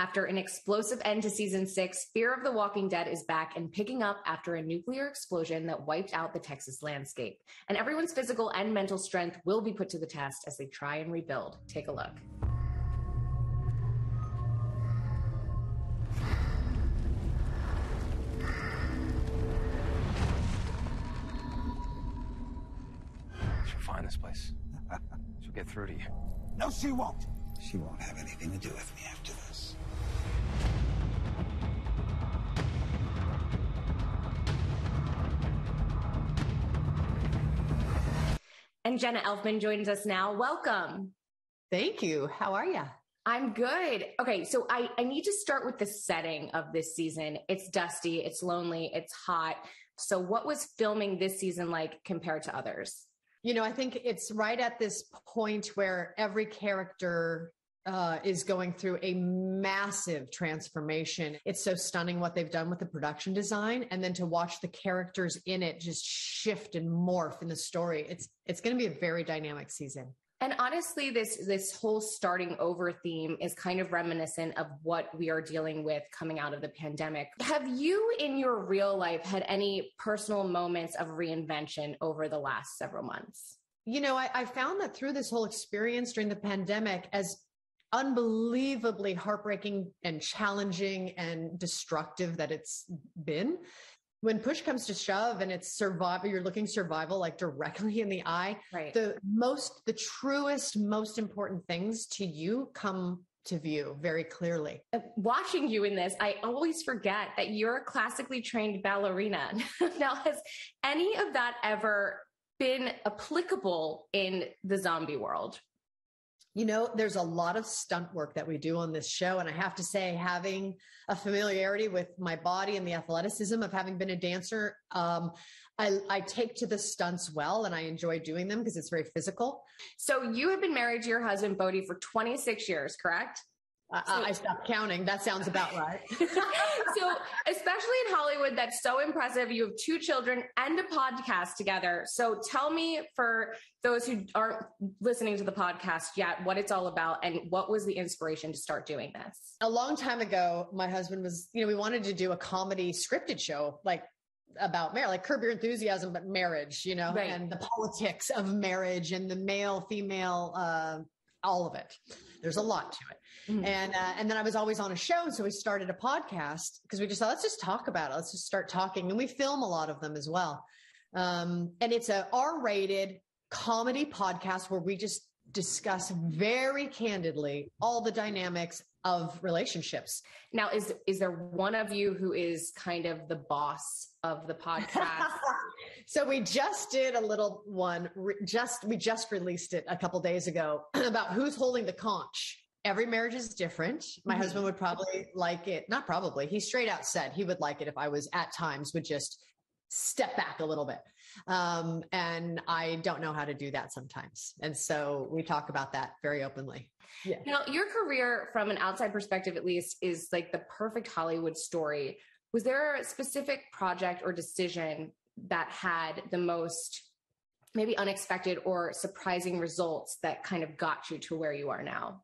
After an explosive end to season six, Fear of the Walking Dead is back and picking up after a nuclear explosion that wiped out the Texas landscape. And everyone's physical and mental strength will be put to the test as they try and rebuild. Take a look. She'll find this place. She'll get through to you. No, she won't. She won't have anything to do with me after this. And Jenna Elfman joins us now. Welcome. Thank you. How are you? I'm good. Okay, so I, I need to start with the setting of this season. It's dusty, it's lonely, it's hot. So, what was filming this season like compared to others? You know, I think it's right at this point where every character uh, is going through a massive transformation. It's so stunning what they've done with the production design, and then to watch the characters in it just shift and morph in the story. It's it's going to be a very dynamic season. And honestly, this this whole starting over theme is kind of reminiscent of what we are dealing with coming out of the pandemic. Have you in your real life had any personal moments of reinvention over the last several months? You know, I, I found that through this whole experience during the pandemic, as unbelievably heartbreaking and challenging and destructive that it's been, when push comes to shove and it's survival, you're looking survival like directly in the eye. Right. The most, the truest, most important things to you come to view very clearly. Uh, Watching you in this, I always forget that you're a classically trained ballerina. now, has any of that ever been applicable in the zombie world? You know, there's a lot of stunt work that we do on this show. And I have to say, having a familiarity with my body and the athleticism of having been a dancer, um, I, I take to the stunts well and I enjoy doing them because it's very physical. So, you have been married to your husband, Bodhi, for 26 years, correct? So, I stopped counting. That sounds about right. so, especially in Hollywood, that's so impressive. You have two children and a podcast together. So, tell me for those who aren't listening to the podcast yet, what it's all about and what was the inspiration to start doing this? A long time ago, my husband was, you know, we wanted to do a comedy scripted show like about marriage, like curb your enthusiasm, but marriage, you know, right. and the politics of marriage and the male female, uh, all of it. There's a lot to it. Mm-hmm. And, uh, and then I was always on a show. So we started a podcast because we just thought, let's just talk about it. Let's just start talking. And we film a lot of them as well. Um, and it's a R rated comedy podcast where we just discuss very candidly all the dynamics of relationships. Now, is is there one of you who is kind of the boss of the podcast? So we just did a little one. Just we just released it a couple days ago about who's holding the conch. Every marriage is different. My mm-hmm. husband would probably like it. Not probably. He straight out said he would like it if I was at times would just step back a little bit. Um, and I don't know how to do that sometimes. And so we talk about that very openly. Yeah. Now, your career, from an outside perspective at least, is like the perfect Hollywood story. Was there a specific project or decision that had the most maybe unexpected or surprising results that kind of got you to where you are now?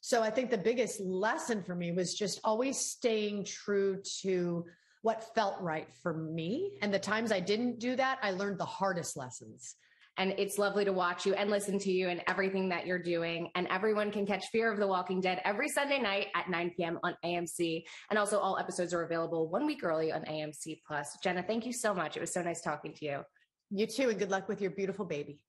So I think the biggest lesson for me was just always staying true to what felt right for me. And the times I didn't do that, I learned the hardest lessons. And it's lovely to watch you and listen to you and everything that you're doing. And everyone can catch Fear of the Walking Dead every Sunday night at 9 p.m. on AMC. And also, all episodes are available one week early on AMC Plus. Jenna, thank you so much. It was so nice talking to you. You too, and good luck with your beautiful baby.